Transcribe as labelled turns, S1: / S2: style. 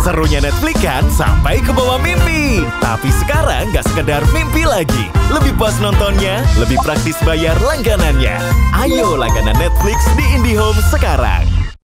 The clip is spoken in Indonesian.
S1: Serunya Netflix kan sampai ke bawah mimpi. Tapi sekarang nggak sekedar mimpi lagi. Lebih puas nontonnya, lebih praktis bayar langganannya. Ayo langganan Netflix di IndiHome sekarang.